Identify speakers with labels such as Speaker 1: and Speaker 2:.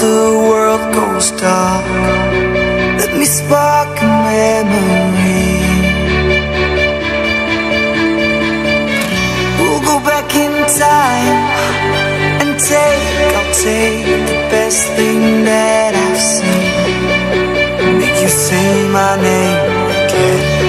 Speaker 1: the world goes dark. Let me spark a memory. We'll go back in time And take, I'll take the best thing that I've seen. Make you say my name again.